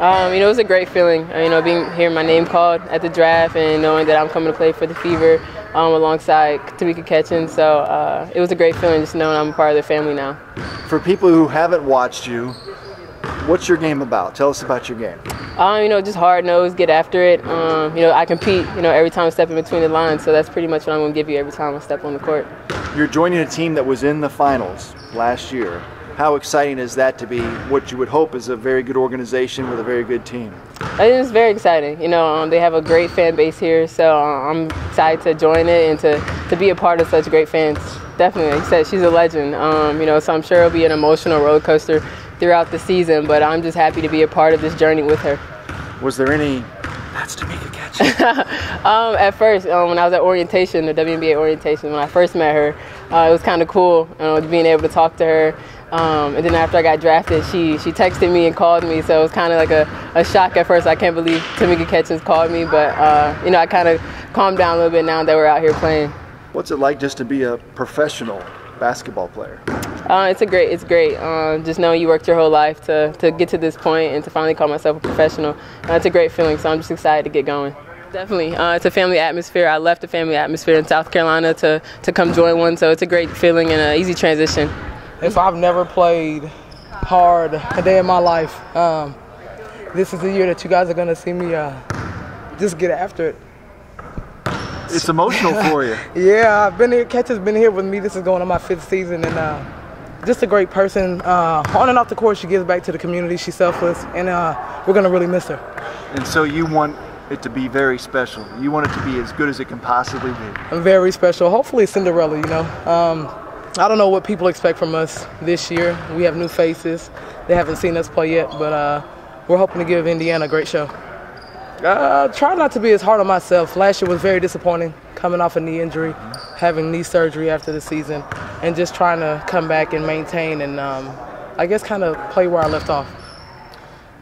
Um, you know, it was a great feeling. Uh, you know, being hearing my name called at the draft and knowing that I'm coming to play for the Fever um, alongside Tamika Catchings. So uh, it was a great feeling just knowing I'm a part of the family now. For people who haven't watched you, what's your game about? Tell us about your game. Um, you know, just hard nose, get after it. Um, you know, I compete. You know, every time I step in between the lines. So that's pretty much what I'm going to give you every time I step on the court. You're joining a team that was in the finals last year how exciting is that to be what you would hope is a very good organization with a very good team? It's very exciting. You know, um, they have a great fan base here, so uh, I'm excited to join it and to, to be a part of such great fans. Definitely, like I said, she's a legend. Um, you know, so I'm sure it'll be an emotional roller coaster throughout the season, but I'm just happy to be a part of this journey with her. Was there any that's Tamika. Um, at first, um, when I was at orientation, the WNBA orientation, when I first met her, uh, it was kind of cool you know, being able to talk to her. Um, and then after I got drafted, she she texted me and called me, so it was kind of like a, a shock at first. I can't believe Tamika Catchings called me, but uh, you know I kind of calmed down a little bit now that we're out here playing. What's it like just to be a professional basketball player? Uh, it's a great, it's great. Uh, just knowing you worked your whole life to, to get to this point and to finally call myself a professional. Uh, it's a great feeling, so I'm just excited to get going. Definitely, uh, it's a family atmosphere. I left a family atmosphere in South Carolina to, to come join one, so it's a great feeling and an easy transition. If I've never played hard a day in my life, um, this is the year that you guys are going to see me uh, just get after it. It's emotional for you. yeah, I've been here. Catch has been here with me. This is going on my fifth season, and uh, just a great person. Uh, on and off the court, she gives back to the community. She's selfless, and uh, we're gonna really miss her. And so you want it to be very special. You want it to be as good as it can possibly be. Very special. Hopefully, Cinderella. You know. Um, I don't know what people expect from us this year. We have new faces. They haven't seen us play yet, but uh, we're hoping to give Indiana a great show. Uh, try not to be as hard on myself. Last year was very disappointing, coming off a knee injury, having knee surgery after the season, and just trying to come back and maintain and um, I guess kind of play where I left off.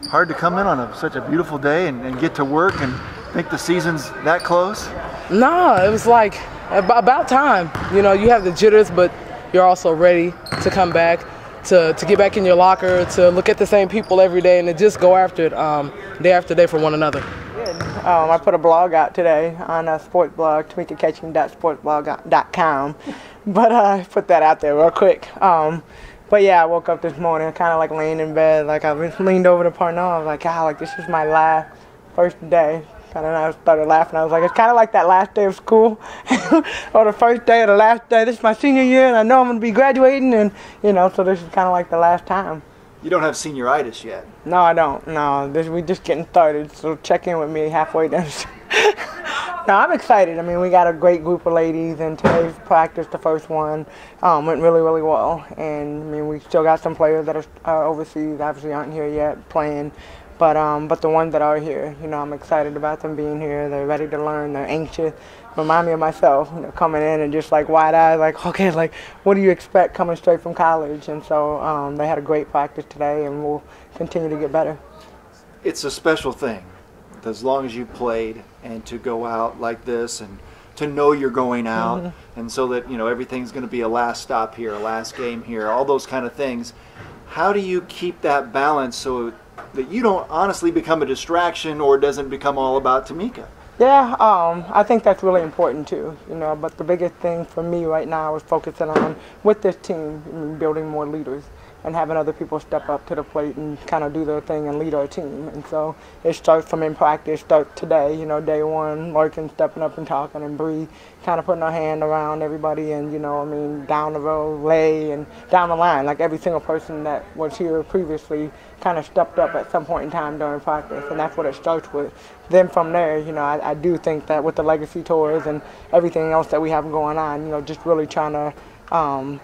Hard to come in on a, such a beautiful day and, and, get to work and think the season's that close? No, it was like about time. You know, you have the jitters, but you're also ready to come back, to, to get back in your locker, to look at the same people every day, and to just go after it um, day after day for one another. Um, I put a blog out today on a sports blog, tweakacatching.sportsblog.com. but uh, I put that out there real quick. Um, but yeah, I woke up this morning kind of like laying in bed, like I leaned over to Parnell. I was like, ah, like this is my last first day. And of, I started laughing. I was like, it's kind of like that last day of school, or the first day or the last day. This is my senior year, and I know I'm gonna be graduating, and you know, so this is kind of like the last time. You don't have senioritis yet. No, I don't. No, this, we're just getting started. So check in with me halfway done. no, I'm excited. I mean, we got a great group of ladies, and today's practice, the first one, um, went really, really well. And I mean, we still got some players that are uh, overseas, obviously aren't here yet playing. But um, but the ones that are here, you know, I'm excited about them being here. They're ready to learn. They're anxious. Remind me of myself, you know, coming in and just like wide eyed, like okay, like what do you expect coming straight from college? And so um, they had a great practice today, and we'll continue to get better. It's a special thing, as long as you played, and to go out like this and to know you're going out, mm-hmm. and so that you know everything's going to be a last stop here, a last game here, all those kind of things. How do you keep that balance so that you don't honestly become a distraction or doesn't become all about Tamika. Yeah, um, I think that's really important too. You know, but the biggest thing for me right now is focusing on with this team, building more leaders and having other people step up to the plate and kind of do their thing and lead our team. And so it starts from in practice, start today, you know, day one, Larkin stepping up and talking and Bree kind of putting her hand around everybody and, you know, I mean, down the road, Lay and down the line, like every single person that was here previously kind of stepped up at some point in time during practice. And that's what it starts with. Then from there, you know, I, I do think that with the legacy tours and everything else that we have going on, you know, just really trying to um,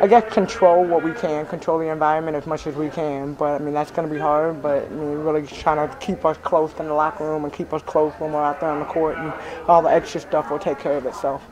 I guess control what we can, control the environment as much as we can. But I mean that's going to be hard. But I mean really trying to keep us close in the locker room and keep us close when we're out there on the court, and all the extra stuff will take care of itself.